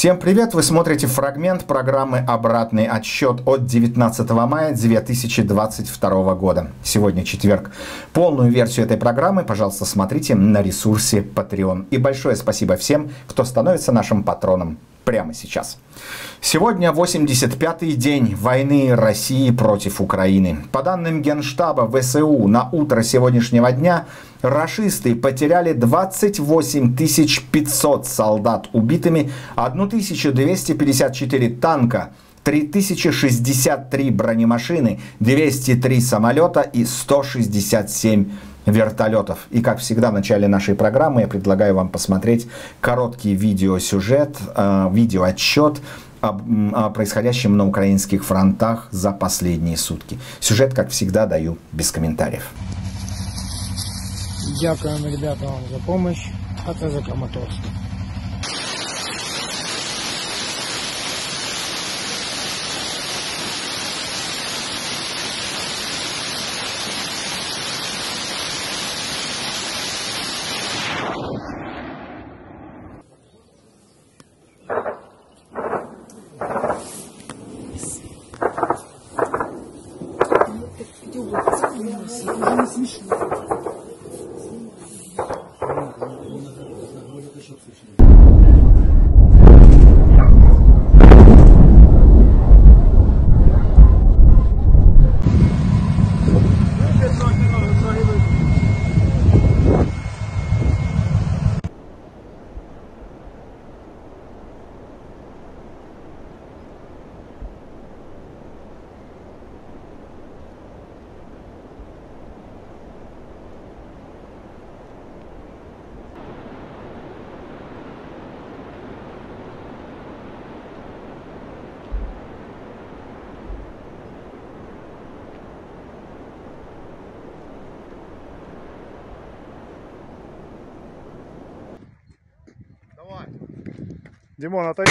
Всем привет! Вы смотрите фрагмент программы «Обратный отсчет» от 19 мая 2022 года. Сегодня четверг. Полную версию этой программы, пожалуйста, смотрите на ресурсе Patreon. И большое спасибо всем, кто становится нашим патроном прямо сейчас. Сегодня 85-й день войны России против Украины. По данным Генштаба ВСУ, на утро сегодняшнего дня рашисты потеряли 28 500 солдат убитыми, 1254 танка, 3063 бронемашины, 203 самолета и 167 вертолетов. И как всегда в начале нашей программы я предлагаю вам посмотреть короткий видеосюжет, э, видеоотчет о, о происходящем на украинских фронтах за последние сутки. Сюжет, как всегда, даю без комментариев. Ребята вам за помощь. А це за Краматорськ. Димон, отойди.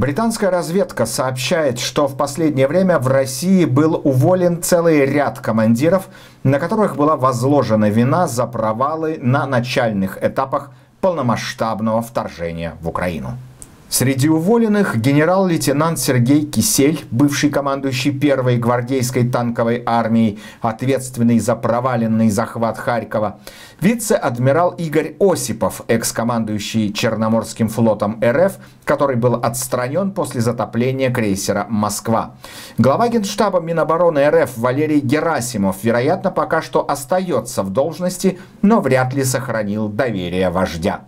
Британская разведка сообщает, что в последнее время в России был уволен целый ряд командиров, на которых была возложена вина за провалы на начальных этапах полномасштабного вторжения в Украину. Среди уволенных генерал-лейтенант Сергей Кисель, бывший командующий первой гвардейской танковой армией, ответственный за проваленный захват Харькова, вице-адмирал Игорь Осипов, экс-командующий Черноморским флотом РФ, который был отстранен после затопления крейсера «Москва». Глава генштаба Минобороны РФ Валерий Герасимов, вероятно, пока что остается в должности, но вряд ли сохранил доверие вождя.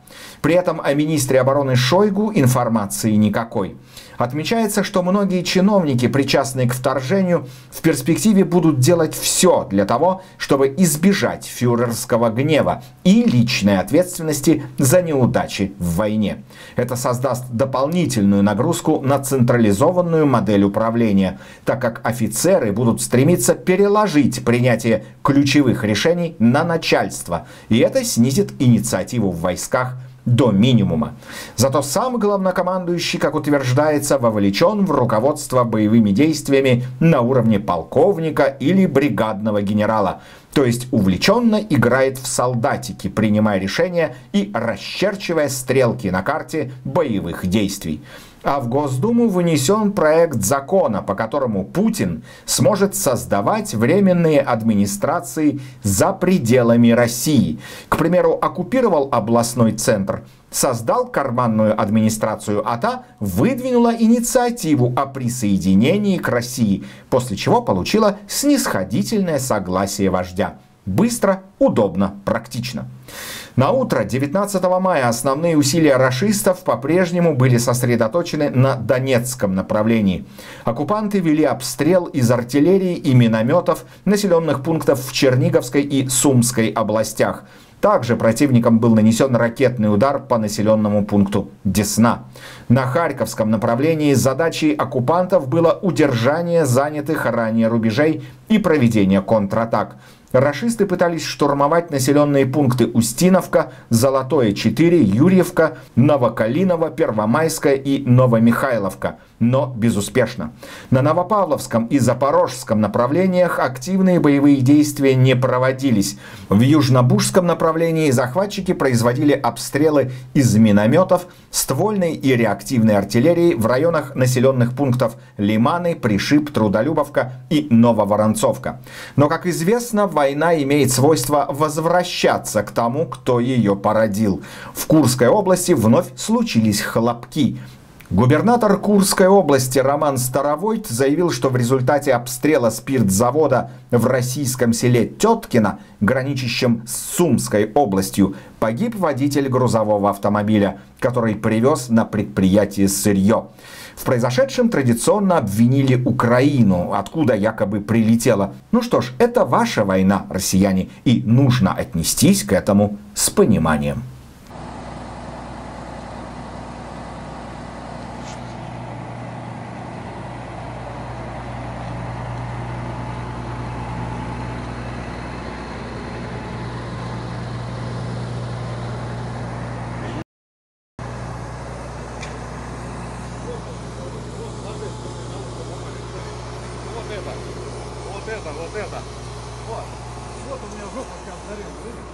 При этом о министре обороны Шойгу информации никакой. Отмечается, что многие чиновники, причастные к вторжению, в перспективе будут делать все для того, чтобы избежать фюрерского гнева и личной ответственности за неудачи в войне. Это создаст дополнительную нагрузку на централизованную модель управления, так как офицеры будут стремиться переложить принятие ключевых решений на начальство, и это снизит инициативу в войсках до минимума. Зато сам главнокомандующий, как утверждается, вовлечен в руководство боевыми действиями на уровне полковника или бригадного генерала, то есть увлеченно играет в солдатики, принимая решения и расчерчивая стрелки на карте боевых действий а в Госдуму вынесен проект закона, по которому Путин сможет создавать временные администрации за пределами России. К примеру, оккупировал областной центр, создал карманную администрацию, а та выдвинула инициативу о присоединении к России, после чего получила снисходительное согласие вождя. Быстро, удобно, практично. На утро 19 мая основные усилия рашистов по-прежнему были сосредоточены на Донецком направлении. Оккупанты вели обстрел из артиллерии и минометов населенных пунктов в Черниговской и Сумской областях. Также противником был нанесен ракетный удар по населенному пункту Десна. На Харьковском направлении задачей оккупантов было удержание занятых ранее рубежей и проведение контратак. Рашисты пытались штурмовать населенные пункты Устиновка, Золотое 4, Юрьевка, Новокалиново, Первомайская и Новомихайловка, но безуспешно. На Новопавловском и Запорожском направлениях активные боевые действия не проводились. В Южнобужском направлении захватчики производили обстрелы из минометов, ствольной и реактивной артиллерии в районах населенных пунктов Лиманы, Пришиб, Трудолюбовка и Нововоронцовка. Но, как известно, война имеет свойство возвращаться к тому, кто ее породил. В Курской области вновь случились хлопки. Губернатор Курской области Роман Старовойт заявил, что в результате обстрела спиртзавода в российском селе Теткино, граничащем с Сумской областью, погиб водитель грузового автомобиля, который привез на предприятие сырье. В произошедшем традиционно обвинили Украину, откуда якобы прилетела. Ну что ж, это ваша война, россияне, и нужно отнестись к этому с пониманием. это, вот это. Вот. Вот у меня жопа сейчас горела, видишь?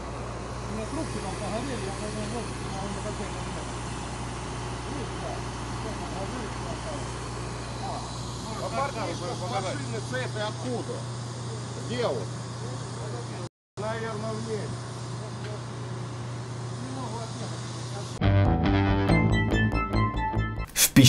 У меня трубки там погорели, я пойду в воздух, на он такой Видишь, да. А машины с этой откуда? Где вот?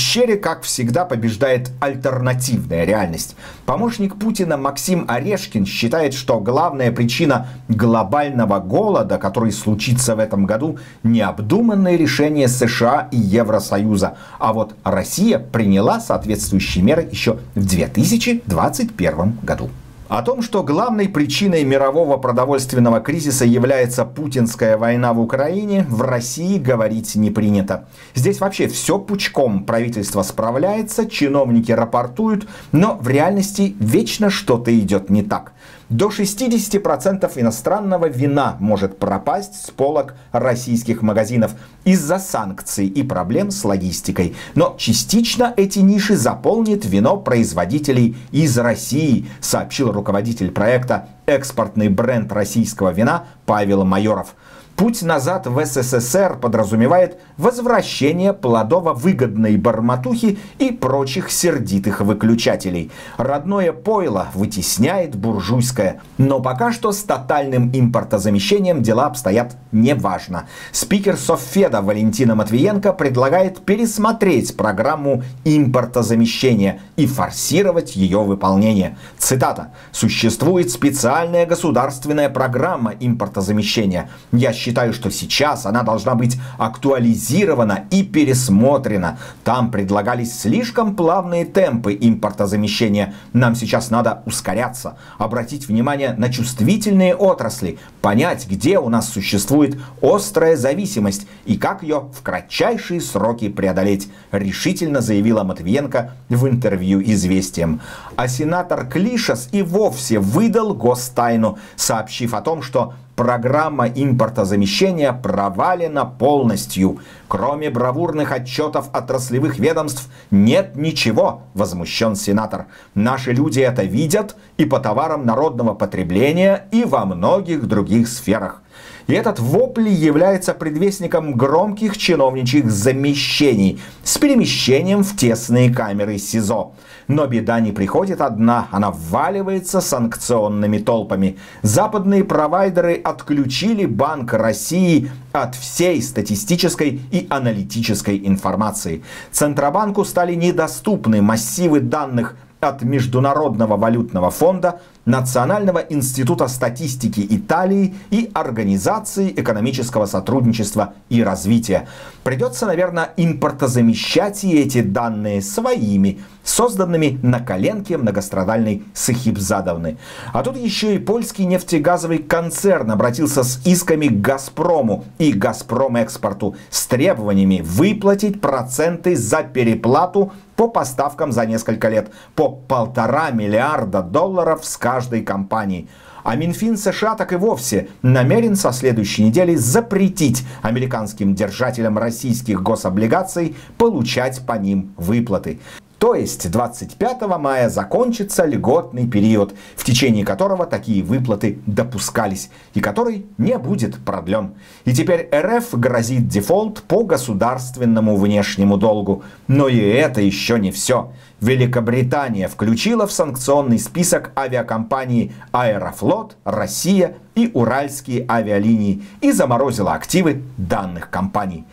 Пещере, как всегда, побеждает альтернативная реальность. Помощник Путина Максим Орешкин считает, что главная причина глобального голода, который случится в этом году, необдуманное решение США и Евросоюза. А вот Россия приняла соответствующие меры еще в 2021 году. О том, что главной причиной мирового продовольственного кризиса является путинская война в Украине, в России говорить не принято. Здесь вообще все пучком. Правительство справляется, чиновники рапортуют, но в реальности вечно что-то идет не так. До 60% иностранного вина может пропасть с полок российских магазинов из-за санкций и проблем с логистикой. Но частично эти ниши заполнит вино производителей из России, сообщил руководитель проекта «Экспортный бренд российского вина» Павел Майоров. Путь назад в СССР подразумевает возвращение плодово-выгодной барматухи и прочих сердитых выключателей. Родное пойло вытесняет буржуйское. Но пока что с тотальным импортозамещением дела обстоят неважно. Спикер Софеда Валентина Матвиенко предлагает пересмотреть программу импортозамещения и форсировать ее выполнение. Цитата. «Существует специальная государственная программа импортозамещения. Я считаю, считаю, что сейчас она должна быть актуализирована и пересмотрена. Там предлагались слишком плавные темпы импортозамещения. Нам сейчас надо ускоряться, обратить внимание на чувствительные отрасли, понять, где у нас существует острая зависимость и как ее в кратчайшие сроки преодолеть, решительно заявила Матвиенко в интервью «Известиям». А сенатор Клишас и вовсе выдал гостайну, сообщив о том, что программа импортозамещения провалена полностью. Кроме бравурных отчетов отраслевых ведомств нет ничего, возмущен сенатор. Наши люди это видят и по товарам народного потребления, и во многих других сферах. И этот вопль является предвестником громких чиновничьих замещений с перемещением в тесные камеры СИЗО. Но беда не приходит одна, она вваливается санкционными толпами. Западные провайдеры отключили Банк России от всей статистической и аналитической информации. Центробанку стали недоступны массивы данных от Международного валютного фонда, Национального института статистики Италии и Организации экономического сотрудничества и развития. Придется, наверное, импортозамещать и эти данные своими, созданными на коленке многострадальной Сахибзадовны. А тут еще и польский нефтегазовый концерн обратился с исками к «Газпрому» и «Газпром Экспорту» с требованиями выплатить проценты за переплату по поставкам за несколько лет по полтора миллиарда долларов с каждой компании. А Минфин США так и вовсе намерен со следующей недели запретить американским держателям российских гособлигаций получать по ним выплаты. То есть 25 мая закончится льготный период, в течение которого такие выплаты допускались и который не будет продлен. И теперь РФ грозит дефолт по государственному внешнему долгу. Но и это еще не все. Великобритания включила в санкционный список авиакомпаний Аэрофлот, Россия и Уральские авиалинии и заморозила активы данных компаний.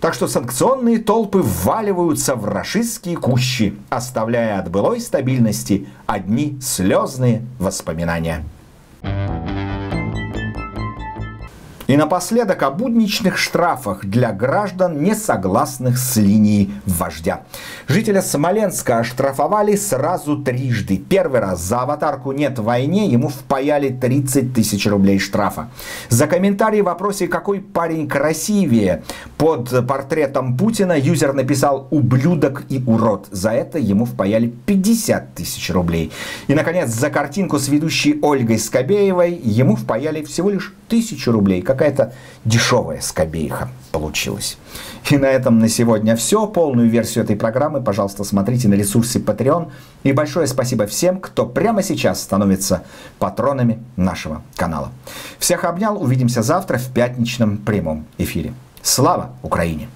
Так что санкционные толпы вваливаются в рашистские кущи, оставляя от былой стабильности одни слезные воспоминания. И напоследок о будничных штрафах для граждан, не согласных с линией вождя. Жителя Смоленска оштрафовали сразу трижды. Первый раз за аватарку «Нет войне» ему впаяли 30 тысяч рублей штрафа. За комментарий в вопросе «Какой парень красивее?» под портретом Путина юзер написал «Ублюдок и урод». За это ему впаяли 50 тысяч рублей. И, наконец, за картинку с ведущей Ольгой Скобеевой ему впаяли всего лишь тысячу рублей какая-то дешевая скобейха получилась. И на этом на сегодня все. Полную версию этой программы, пожалуйста, смотрите на ресурсе Patreon. И большое спасибо всем, кто прямо сейчас становится патронами нашего канала. Всех обнял. Увидимся завтра в пятничном прямом эфире. Слава Украине!